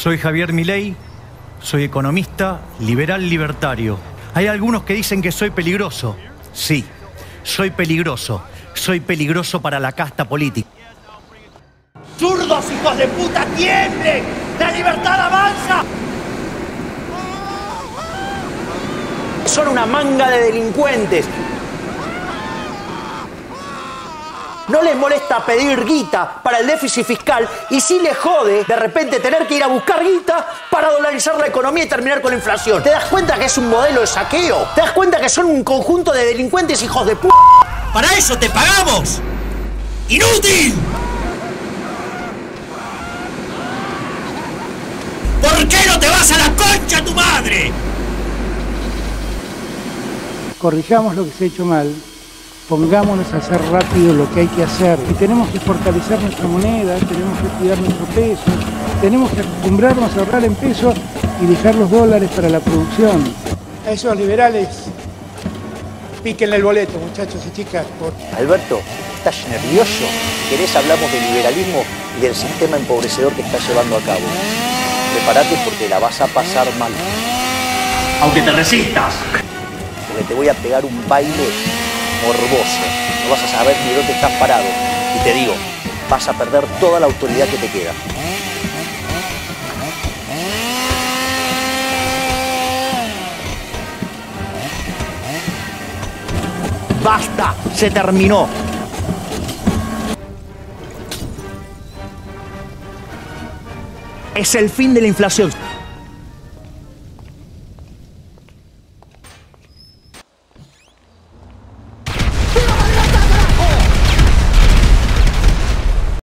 Soy Javier Milei, soy economista, liberal libertario. Hay algunos que dicen que soy peligroso. Sí, soy peligroso. Soy peligroso para la casta política. ¡Zurdos, hijos de puta, tiemblen! ¡La libertad avanza! Son una manga de delincuentes. No les molesta pedir guita para el déficit fiscal y sí les jode de repente tener que ir a buscar guita para dolarizar la economía y terminar con la inflación. ¿Te das cuenta que es un modelo de saqueo? ¿Te das cuenta que son un conjunto de delincuentes hijos de puta? ¡Para eso te pagamos! ¡Inútil! ¿Por qué no te vas a la concha tu madre? Corrijamos lo que se ha hecho mal, pongámonos a hacer rápido lo que hay que hacer. Y tenemos que fortalecer nuestra moneda, tenemos que cuidar nuestro peso, tenemos que acostumbrarnos a ahorrar en pesos y dejar los dólares para la producción. A esos liberales, píquenle el boleto, muchachos y chicas. Por... Alberto, ¿estás nervioso? ¿Querés hablamos del liberalismo y del sistema empobrecedor que estás llevando a cabo? Prepárate porque la vas a pasar mal. Aunque te resistas. Porque te voy a pegar un baile morboso. No vas a saber ni dónde estás parado. Y te digo, vas a perder toda la autoridad que te queda. Basta, se terminó. Es el fin de la inflación.